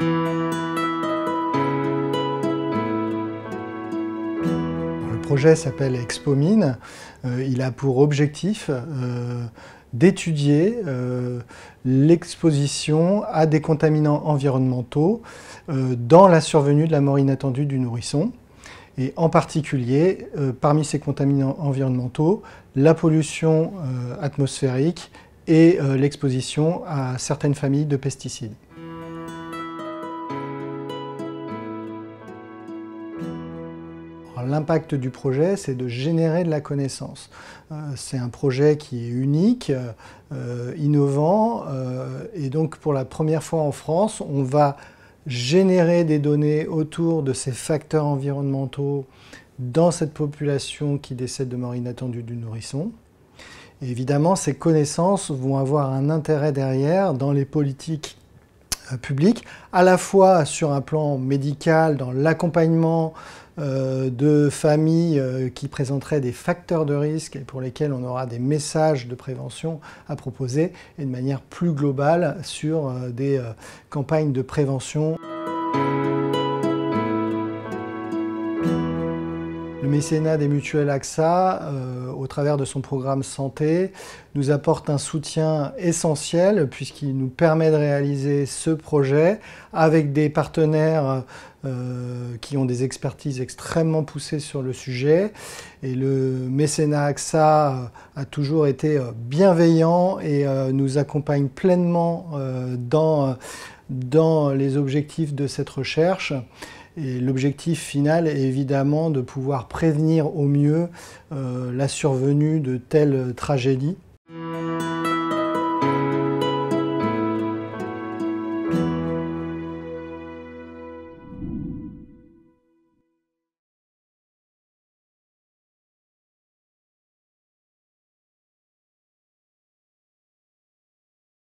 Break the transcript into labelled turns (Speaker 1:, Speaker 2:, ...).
Speaker 1: Le projet s'appelle Expomine. Euh, il a pour objectif euh, d'étudier euh, l'exposition à des contaminants environnementaux dans la survenue de la mort inattendue du nourrisson. Et en particulier, parmi ces contaminants environnementaux, la pollution atmosphérique et l'exposition à certaines familles de pesticides. L'impact du projet, c'est de générer de la connaissance. Euh, c'est un projet qui est unique, euh, innovant, euh, et donc pour la première fois en France, on va générer des données autour de ces facteurs environnementaux dans cette population qui décède de mort inattendue du nourrisson. évidemment, ces connaissances vont avoir un intérêt derrière dans les politiques publiques, à la fois sur un plan médical, dans l'accompagnement euh, de familles euh, qui présenteraient des facteurs de risque et pour lesquels on aura des messages de prévention à proposer et de manière plus globale sur euh, des campagnes de prévention. Le mécénat des mutuelles AXA, au travers de son programme santé, nous apporte un soutien essentiel puisqu'il nous permet de réaliser ce projet avec des partenaires euh, qui ont des expertises extrêmement poussées sur le sujet. Et le mécénat AXA a toujours été euh, bienveillant et euh, nous accompagne pleinement dans les objectifs de cette recherche. Et l'objectif final est évidemment de pouvoir prévenir au mieux la survenue de telles tragédies.